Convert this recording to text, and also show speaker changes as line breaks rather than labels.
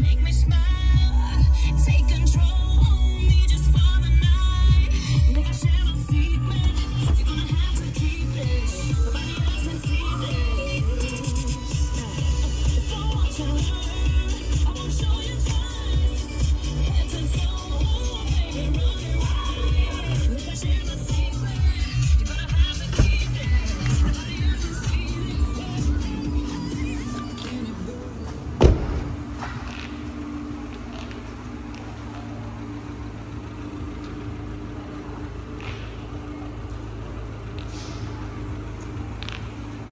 make